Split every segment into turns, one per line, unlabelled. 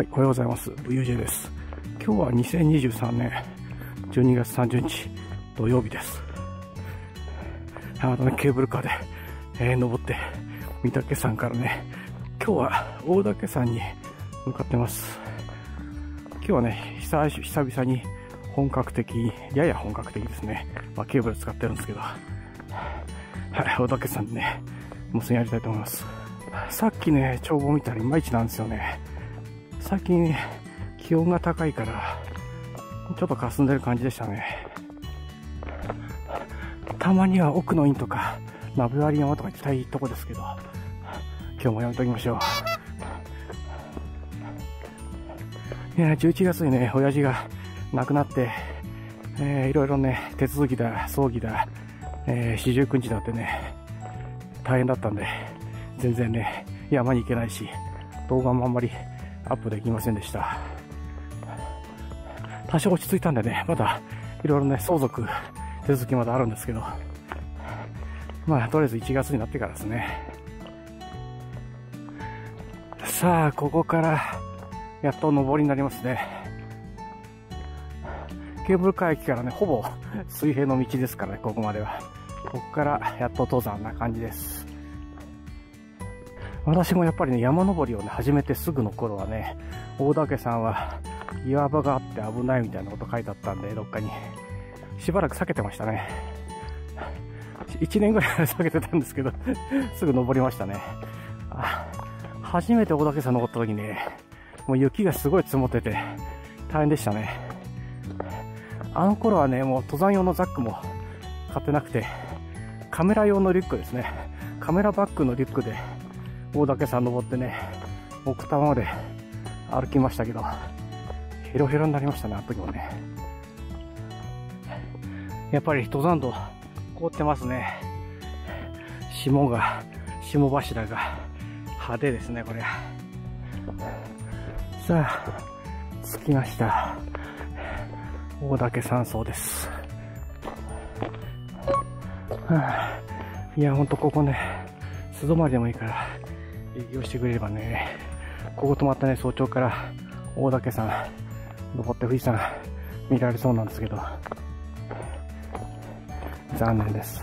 はい、おはようございます。UJ です。今日は2023年12月30日土曜日です。あのね、ケーブルカーで、えー登って、御嶽山からね、今日は大岳山に向かってます。今日はね、久々久々に本格的、やや本格的ですね。まあ、ケーブル使ってるんですけど、はい、大岳山にね、無線やりたいと思います。さっきね、帳簿見たらいまいちなんですよね。最近、気温が高いから、ちょっと霞んでる感じでしたね。たまには奥の院とか、鍋割山とか行きたいとこですけど、今日もやめときましょう。いや、11月にね、親父が亡くなって、えーいろいろね、手続きだ、葬儀だ、えー四十九日だってね、大変だったんで、全然ね、山に行けないし、動画もあんまりアップできませんでした。多少落ち着いたんでね、まだいろいろね、相続手続きまだあるんですけど、まあ、とりあえず1月になってからですね。さあ、ここから、やっと上りになりますね。ケーブルカー駅からね、ほぼ水平の道ですからね、ここまでは。ここからやっと登山な感じです。私もやっぱりね、山登りをね、始めてすぐの頃はね、大岳さんは岩場があって危ないみたいなこと書いてあったんで、どっかに。しばらく避けてましたね。1年ぐらい避けてたんですけど、すぐ登りましたね。あ初めて大岳さん登った時ね、もう雪がすごい積もってて、大変でしたね。あの頃はね、もう登山用のザックも買ってなくて、カメラ用のリュックですね。カメラバッグのリュックで大岳山登ってね、奥多摩まで歩きましたけど、ヘロヘロになりましたね、あの時もね。やっぱり登山道凍ってますね。霜が、霜柱が派手ですね、これ。さあ、着きました。大岳山荘です。はあいや、ほんとここね、素泊まりでもいいから、営業してくれればね、ここ泊まったね、早朝から大岳山登って富士山見られそうなんですけど、残念です。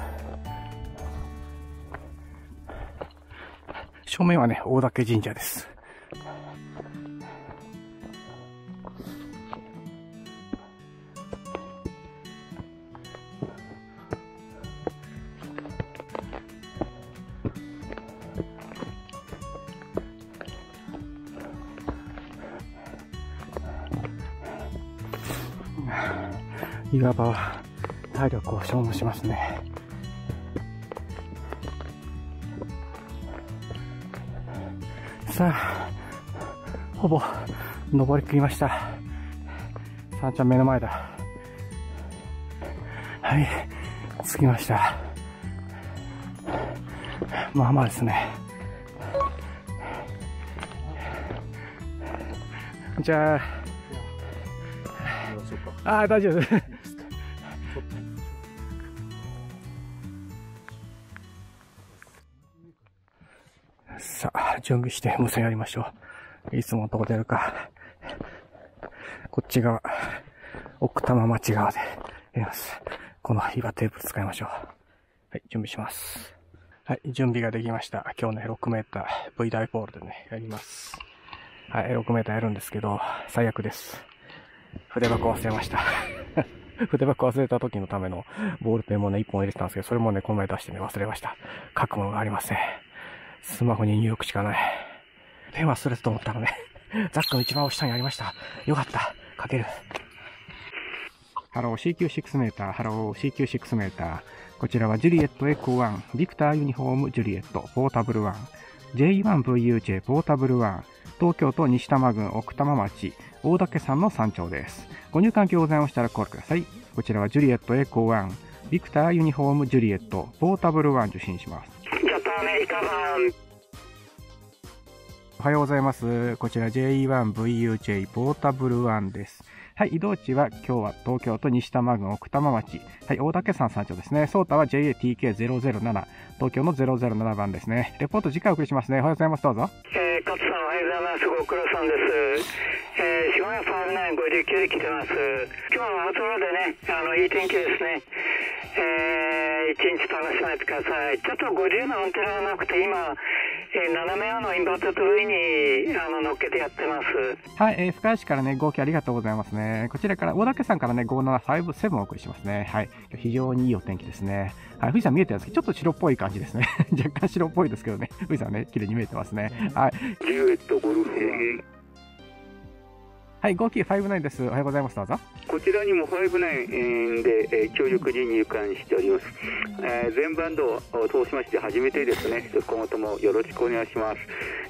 正面はね、大岳神社です。岩場は体力を消耗しますね。さあ、ほぼ登りきりました。さんちゃん目の前だ。はい、着きました。まあまあですね。じゃあ、ああ、大丈夫です。準備して無線やりましょう。いつものとこでやるか。こっち側、奥多摩町側でやります。この岩テープ使いましょう。はい、準備します。はい、準備ができました。今日ね、6メーター V ダイポールでね、やります。はい、6メーターやるんですけど、最悪です。筆箱忘れました。筆箱忘れた時のためのボールペンもね、1本入れてたんですけど、それもね、この前出してね、忘れました。書くものがありません。スマホに入力しかない。ペン忘れたと思ったのね。ザックの一番下にありました。よかった。書ける。ハロー CQ6 メーター、ハロー CQ6 メーター。こちらはジュリエットエコー1、ビクターユニフォームジュリエット、ポータブル1、J1VUJ ポータブル1、東京都西多摩郡奥多摩町、大岳山の山頂です。ご入館ございましたらコールください。こちらはジュリエットエコー1、ビクターユニフォームジュリエット、ポータブル1受信します。おはようございます。こちら JE1VUJ ポータブル1です。はい、移動地は今日は東京都西多摩郡奥多摩町。はい、大岳山山頂ですね。ソータは JATK007。東京の007番ですね。レポート次回お送りしますね。おはようございます。どうぞ。
えー、勝さんおはようございます。
ご苦労さんです。えー、4月59で来てます。今日は初詣でね、あの、いい天気ですね。えー、一日楽しめてください。ちょっと50のアンテナがなくて、今、えー、斜めのインバートと上に、あの、乗っけてやってます。
はい、えー、深谷市からね、合計ありがとうございますね。こちらから、大竹さんからね、5757をお送りしますね。はい。非常にいいお天気ですね。はい、富士山見えてるんですけど、ちょっと白っぽい感じですね。若干白っぽいですけどね、富士山ね、綺麗に見えてますね。はい。
デュエットゴルフは
はい、合計59です。おはようございます。どうぞ。
こちらにも59で、えー協力に入館しております、えー全バンドを通しまして初めてですね今後ともよろしくお願いします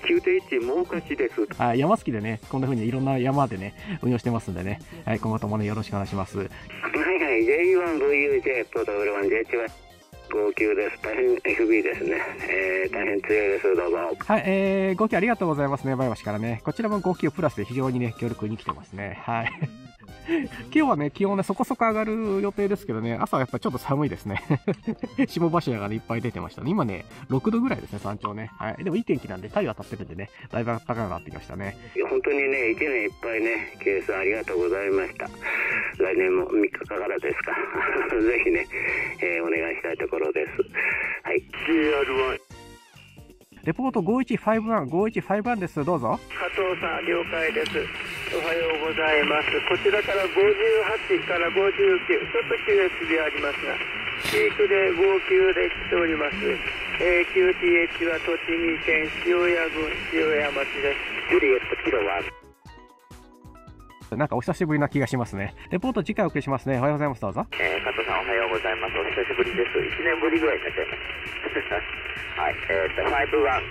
9定1真岡市です
はい、山好きでね、こんな風にいろんな山でね、運用してますんでね、はい、今後ともね、よろしくお願いします。
はいはい、J1VUJ ポータブル 1J1 号泣です。大変 FB ですね。えー、大変強いです。どうぞ。
はい、えー、合計ありがとうございますね、前橋からね。こちらも合計プラスで非常にね、協力に来てますね。はい。今日はね、気温ね、そこそこ上がる予定ですけどね、朝はやっぱりちょっと寒いですね。霜柱がね、いっぱい出てましたね。今ね、6度ぐらいですね、山頂ね。はい。でもいい天気なんで、太陽当たってるんでね、だいぶ暖かくなってきましたね。
本当にね、一年いっぱいね、ケースありがとうございました。来年も3日からですか。ぜひね、えーお願ところです。はい。
JR1
レポート5151、5151です。どうぞ。
加藤さん、了解です。おはようございます。こちらから58から59、ちょっと急越でありますが、ピークで59で来ております。えー QTH は栃木県塩谷郡塩谷町です。ジュリエットキロは
なんかお久しぶりな気がしますね。レポート次回お送りしますね。おはようございます。どうぞ。
えー、加藤さんおはようございます。お久しぶりです。1年ぶりぐらいになっちゃいます。はい、えーと、5151、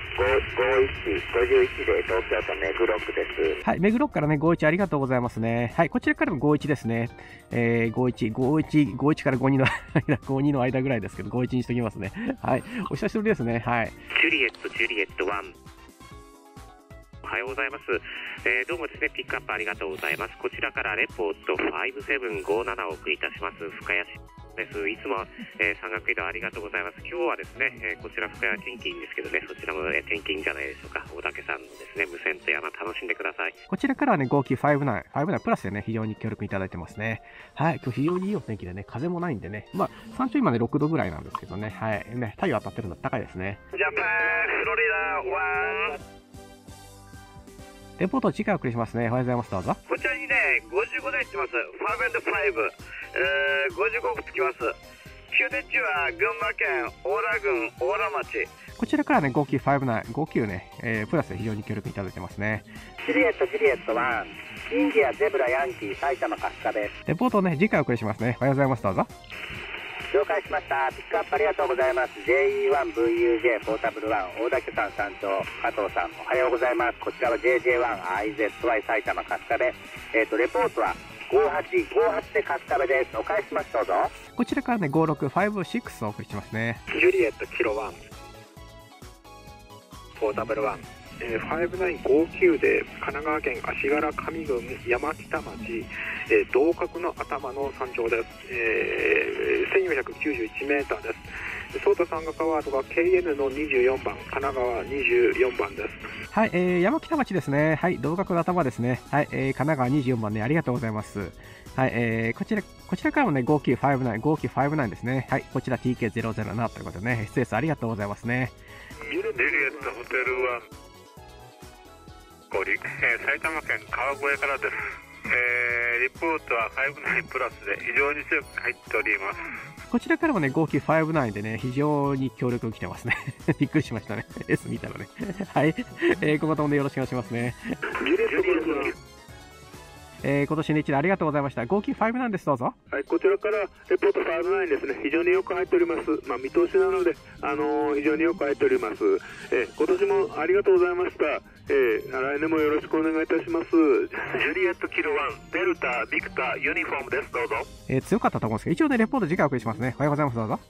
51で東京都目黒区です。
はい、目黒区からね、51ありがとうございますね。はい、こちらからも51ですね。えー、51、51、51から52の間、52の間ぐらいですけど、51にしときますね。はい、お久しぶりですね。はい。
ジュリエット、ジュリエット1。おはようございます。えーどうもですね、ピックアップありがとうございます。こちらからレポート5757をお送りいたします。深谷市です。いつも、えー山岳移動ありがとうございます。今日はですね、えーこちら深谷天気いいんですけどね、そちらも、ね、天気いいんじゃないでしょうか。大竹さんのですね、無線と山楽しんでください。
こちらからはね、合計59、59プラスでね、非常に協力いただいてますね。はい、今日非常にいいお天気でね、風もないんでね、まあ、山頂今ね、6度ぐらいなんですけどね、はい、ね、太陽当たってるの高いですね。
ジャパンフロリダ1。
レポート次回お送りしますね。おはようございます。どうぞ。
こちらにね、55台来てます。5&5。えー、55つきます。終電地は群馬県大良郡大良町。
こちらからね、合計59、59ね、えープラスで非常に協力いただいてますね。
ジュリエット、ジュリエット1。インディア、ゼブラ、ヤンキー、埼玉、春日です。
レポートをね、次回お送りしますね。おはようございます。どうぞ。
了解しました。ピックアップありがとうございます。JE1VUJ ポータブル1大竹さん山頂加藤さんおはようございます。こちらは JJ1IZY 埼玉春日部。えっ、とレポートは5858で春日部です。お返ししますどうぞ。
こちらからね、56、56をお送りしますね。
ジュリエットキロ1ポータブル1えー5959で神奈川県足柄上郡山北町、えー同角の頭の山頂です、えー、1491メーターですソータ山岳ワードが KN の24番神奈川24番です
はい、えー、山北町ですね。はい、同額の頭ですね。はい、えー、神奈川24番ね、ありがとうございます。はい、えー、こちら、こちらからもね、5959、5959ですね。はい、こちら TK007 ということでね、SS ありがとうございますね。
ジュリエットホテルは
ごり、えー埼玉県川越からです。えーリポートは59プラスで非常に強く入っております。
こちらからもね、5959でね、非常に協力来てますね。びっくりしましたね。S 見たらね。はい、えー、今後ともね、よろしくお願いしますね。えー、今年の一年ありがとうございました。5959なんです、どうぞ。
はい、こちらからレポート59ですね、非常によく入っております。まあ、見通しなので、あのー非常によく入っております。えー今年もありがとうございました。えー来年もよろしくお願いいたします。
ジュリエットキロ1、デルタ、ビクタ、ユニフォームです。どうぞ。
えー、強かったと思うんですけど、一応ね、レポート次回お送りしますね。おはようございます、どうぞ。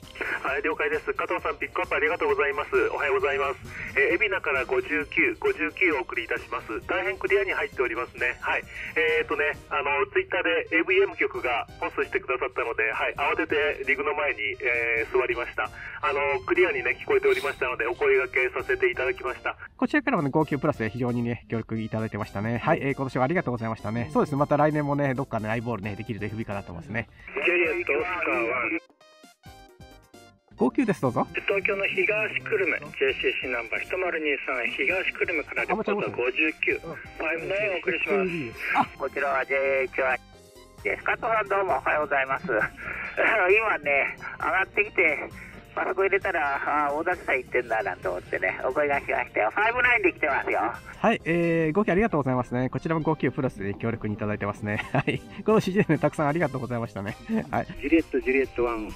はい、了解です。加藤さん、ピックアップありがとうございます。おはようございます。えー、海老名から59、59をお送りいたします。大変クリアに入っておりますね。はい。えーとね、
ね、あの、ツイッターで AVM 局がポストしてくださったので、はい、慌ててリグの前に、えー、座りました。あの、クリアにね、聞こえておりましたので、お声掛けさせていただきました。
こちらからもね、59プラスで非常にね、協力いただいてましたね。はい、えー、今年はありがとうございましたね。そうですね、また来年もね、どっかで、ね、アイボールね、できると FB かなと思いますね。
ジェリエット、オスカーは、
59です、どうぞ。
東京の東久留米、JCC ナンバー1023東久留米からレポート59、59お送りします。
あ、こちらは JH1 です。加藤さんどうもおはようございます。今ね、上がってきて、パソコン入れたら、ああ、大崎さん行ってんだなんて思ってね、お声がけましたよ。59で来てますよ。
はい、えー、合計ありがとうございますね。こちらも59プラスで協力にいただいてますね。はい。この指示でね、たくさんありがとうございましたね。はい。
ジュリエット、ジュリエット1。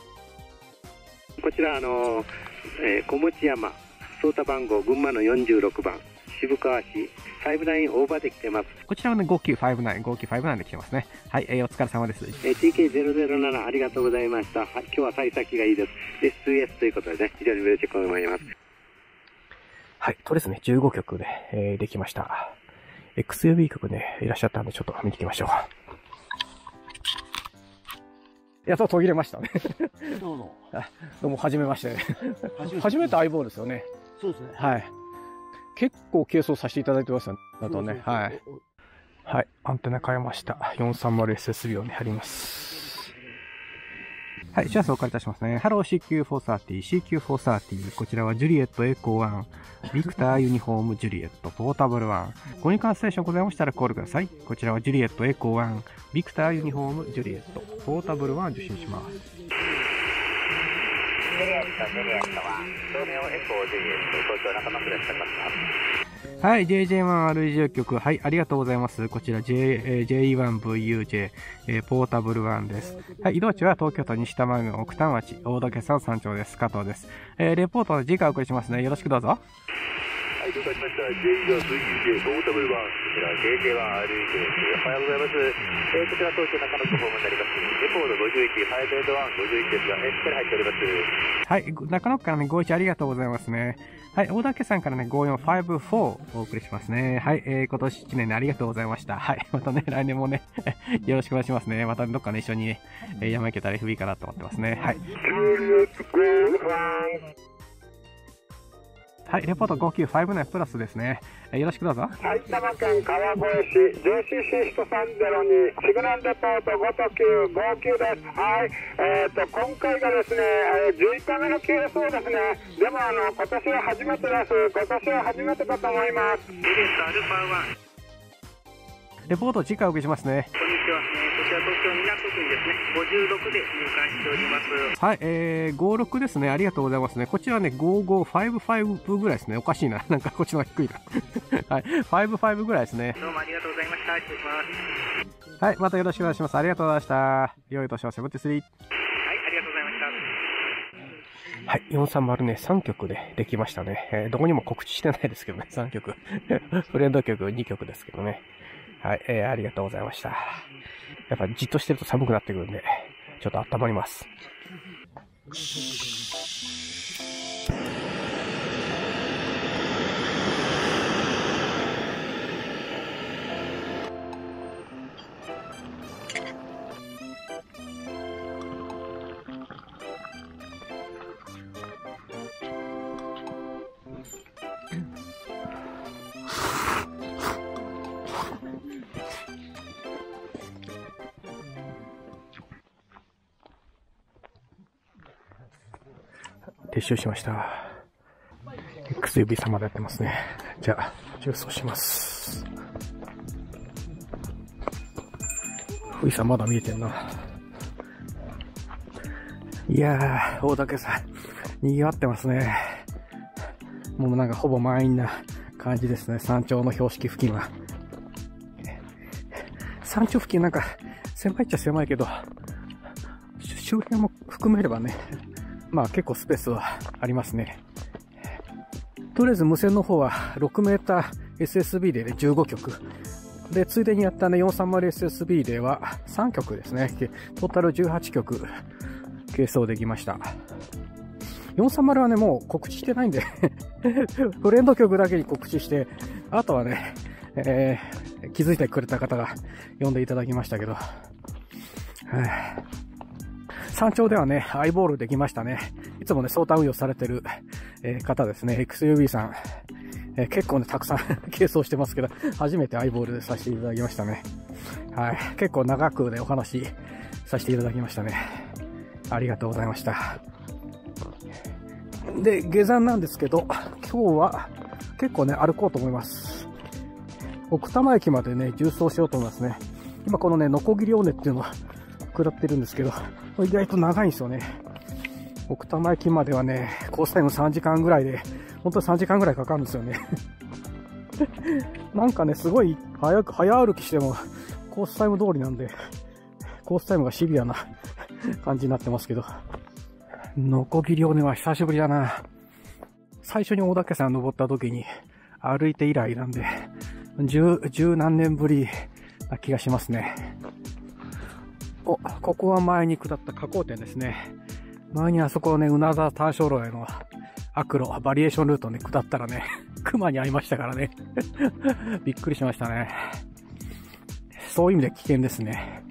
こちら、あの、えー、小持山、操作番号、群馬の46番、渋川市、59オーバーで来てます。
こちらはね、5959、5959で来てますね。はい、えー、お疲れ様です。
えー、TK007 ありがとうございました。はい、今日は幸先がいいです。S2S ということでね、非常に嬉しく思います。
はい、とですね、15曲で、えー、できました。XUV 曲ね、いらっしゃったんで、ちょっと見ていきましょう。やっと途切れましたね
どうも。
どうも、はじめまして。初めて相棒ですよね。
そうですね。
はい。結構軽装させていただいてますよね。あとね。はい。はい。アンテナ変えました。430SSB をね、貼ります。はい、シャツお借りいたしますね。ハロー CQ430、CQ430。こちらはジュリエットエコー1、ビクターユニフォームジュリエット、ポータブル1。ご入感ステーションございましたらコールください。こちらはジュリエットエコー1、ビクターユニフォームジュリエット、ポータブル1受信します。ジ
ュリエット、ジュリエットは、東名エコージュリエット、東京中野区でしたます。
はい、JJ1RJ 局。はい、ありがとうございます。こちら J、J1VUJ、えー、ポータブル1です。はい、移動地は東京都西多摩郡奥多摩町、大岳山山頂です。加藤です。えー、レポートの次回お送りしますね。よろしくどうぞ。は
い、どうかしました。J1VUJ、ポータブル1、こちら JJ1RJ おはようございます。えー、こちら東京中野区ホームになります。レポート51、581、51ですが、えー、しっかり入っております。
はい、中野区からね、ご一緒ありがとうございますね。はい、大竹さんからね、5454お送りしますね。はい、えー、今年1年ね、ありがとうございました。はい、またね、来年もね、よろしくお願いしますね。またどっかね、一緒にね、山行けたら FB かなと思ってますね。はい。はい、レポート5959プラスですね。よろしくどうぞ。
埼玉県川越市 JCC 130にシグナルレポート5と9、59です。はい、えっ、ー、と、今回がですね、11回目の QSO ですね。でも、あの、今年は初めてです。今年は初めてだと思います。アルファ1。
レポート次回お送りしますね。
こんにちは。えー、こちら東京港区にですね、56で入館しております。
はい、えー、56ですね。ありがとうございますね。こちらね、5555ぐらいですね。おかしいな。なんかこっちの方が低いな。はい、55ぐらいですね。
どうもありがとうございました。失礼し
ます。はい、またよろしくお願いします。ありがとうございました。良い年をセブンティスリー。はい、
ありがとうございま
した。はい、430ね、3曲でできましたね。えー、どこにも告知してないですけどね、3曲。フレンド曲2曲ですけどね。はい、えー、ありがとうございました。やっぱじっとしてると寒くなってくるんで、ちょっと温まります。撤収しました。X 指様でやってますね。じゃあ、重曹します。富士山まだ見えてんな。いやー、大竹さん、賑わってますね。もうなんかほぼ満員な感じですね。山頂の標識付近は。山頂付近なんか狭いっちゃ狭いけど、周辺も含めればね、まあ結構スペースはありますね。とりあえず無線の方は 6m SSB で、ね、15曲。で、ついでにやったね 430SSB では3曲ですね。トータル18曲計装できました。430はね、もう告知してないんで フレンド曲だけに告知して、あとはね、え
気づいてくれた方が呼んでいただきましたけど。山頂ではね、アイボールできましたね。いつもね、相談運用されてる、えー、方ですね。XUV さん。えー、結構ね、たくさん 軽装してますけど、初めてアイボールでさせていただきましたね。はい。結構長くね、お話させていただきましたね。ありがとうございました。で、下山なんですけど、今日は結構ね、歩こうと思います。奥多摩駅までね、重走しようと思いますね。今このね、ノコギリ尾根っていうのは 下ってるんですけど、意外と長いんですよね。奥多摩駅まではね、コースタイム3時間ぐらいで、本当に3時間ぐらいかかるんですよね。なんかね、すごい早く、早歩きしても、コースタイム通りなんで、コースタイムがシビアな 感じになってますけど。ノコギリ尾根は久しぶりだな。最初に大岳山登った時に歩いて以来なんで、十、十何年ぶりな気がしますね。お、ここは前に下った河口点ですね。前にあそこをね、うなざ単焦路へのアクロ、バリエーションルートね、下ったらね、熊に会いましたからね。びっくりしましたね。そういう意味で危険ですね。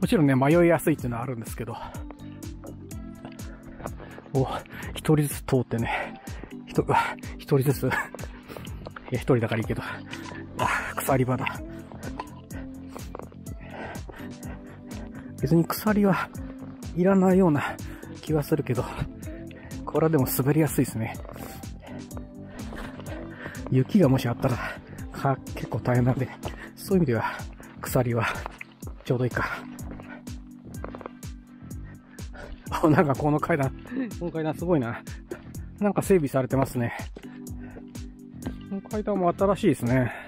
もちろんね、迷いやすいっていうのはあるんですけど。お、一人ずつ通ってね、一人ずつ、いや、一人だからいいけど、鎖場だ。別に鎖はいらないような気はするけど、これはでも滑りやすいですね。雪がもしあったら、か結構大変なんで、そういう意味では、鎖はちょうどいいか。あ、なんかこの階段、この階段すごいな。なんか整備されてますね。この階段も新しいですね。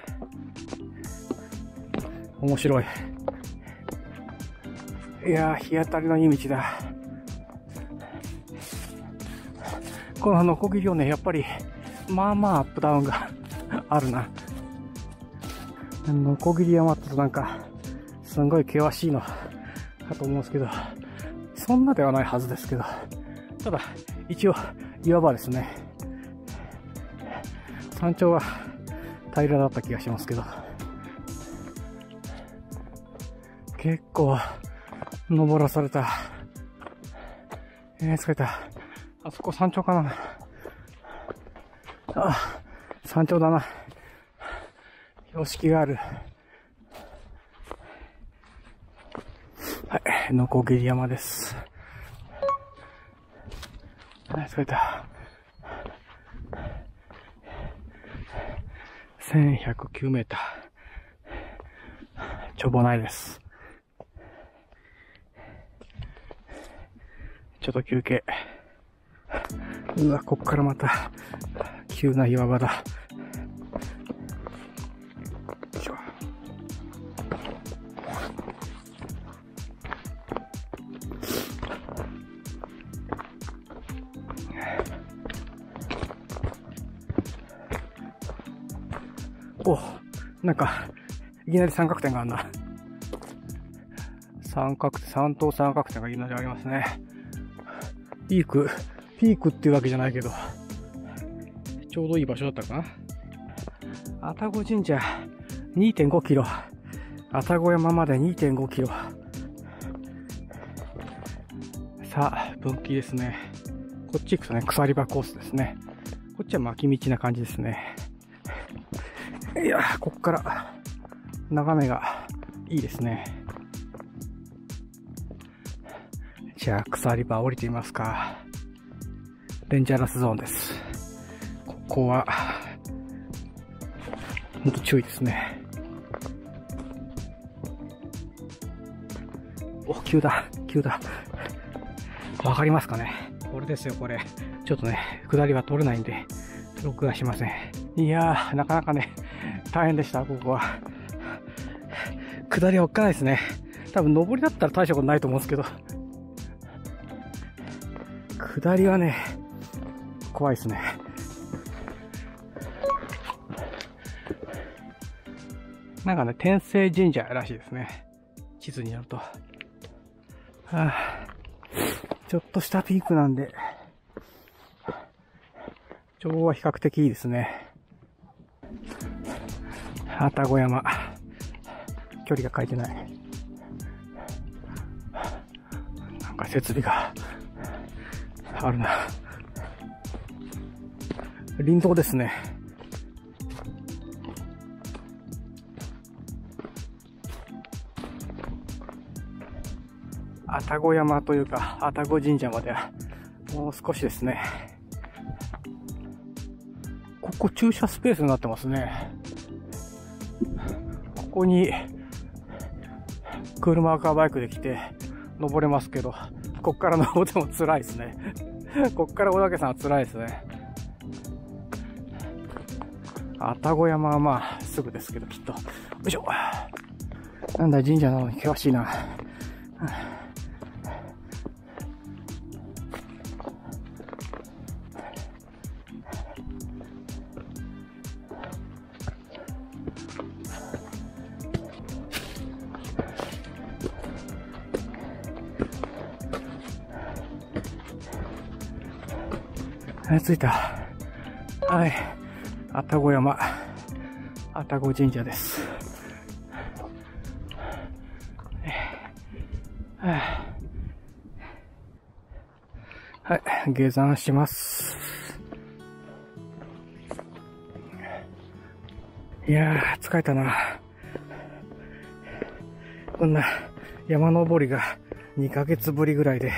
面白い。いやー、日当たりのいい道だ。このノコギリをね、やっぱり、まあまあアップダウンが あるな。ノコギリ山ってなんか、すんごい険しいのかと思うんですけど、そんなではないはずですけど、ただ、一応、岩場ですね。山頂は平らだった気がしますけど。結構、登らされた。えー、疲れた。あそこ山頂かな。あ、山頂だな。標識がある。はい、ノコギリ山です。疲れた。1109メーター。ちょぼないです。ちょっと休憩。うわ、こっからまた、急な岩場だ。お、なんか、いきなり三角点があるな。三角、三等三角点がいきなりありますね。ピーク、ピークっていうわけじゃないけど、ちょうどいい場所だったかな。愛宕神社、2.5キロ。愛宕山まで2.5キロ。さあ、分岐ですね。こっち行くとね、鎖場コースですね。こっちは巻き道な感じですね。いやこっから眺めがいいですね。じゃあ、鎖場降りてみますか。デンジャラスゾーンです。ここは、ほんと注意ですね。お、急だ、急だ。わかりますかねこれですよ、これ。ちょっとね、下りは取れないんで、録画しません。いやー、なかなかね、大変でした、ここは。下りはおっかないですね。多分、上りだったら大したことないと思うんですけど。下りはね、怖いですね。なんかね、天聖神社らしいですね。地図によると。はあ、ちょっとしたピークなんで、調は比較的いいですね。愛宕山。距離が書いてない。なんか設備があるな。林道ですね。愛宕山というか、愛宕神社まではもう少しですね。ここ駐車スペースになってますね。ここに車かバイクで来て登れますけど、こっから登っても辛いですね。こっから小竹さんは辛いですね。愛宕山はまあすぐですけどきっと。よいしょ。なんだ神社なのに険しいな。着いた。はい。愛宕山、愛宕神社です。はい、下山します。いやー、疲れたな。こんな山登りが2ヶ月ぶりぐらいで、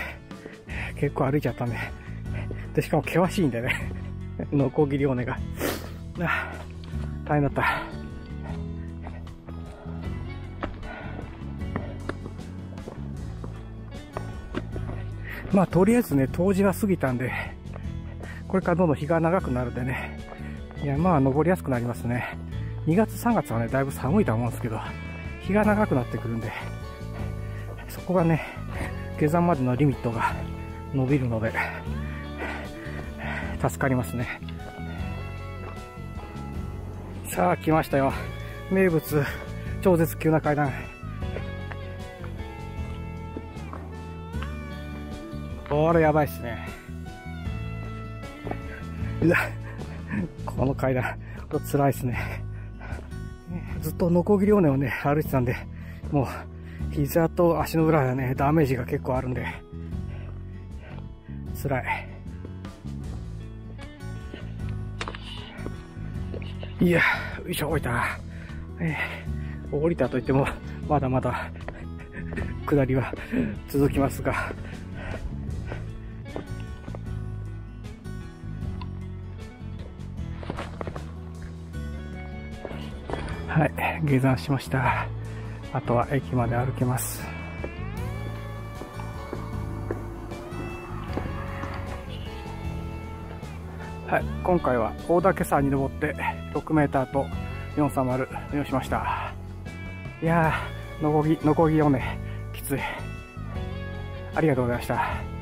結構歩いちゃったね。で、しかも険しいんでね。ノコギリ尾根が。あ大変だった。まあ、とりあえずね、冬至は過ぎたんで、これからどんどん日が長くなるんでね、いや、まあ、登りやすくなりますね。2月、3月はね、だいぶ寒いと思うんですけど、日が長くなってくるんで、そこがね、下山までのリミットが伸びるので、助かりますね。さあ、来ましたよ。名物、超絶急な階段。これやばいっすね。うわ、この階段、これ辛いっすね。ずっとノコギリ尾根をね、歩いてたんで、もう、膝と足の裏がね、ダメージが結構あるんで、辛い。いや、よいしょ、降りた。えー、降りたといっても、まだまだ、下りは続きますが。はい、下山しました。あとは駅まで歩けます。はい、今回は大岳山に登って6 m と430をしました。いやー、のこぎ、のこぎをね、きつい。ありがとうございました。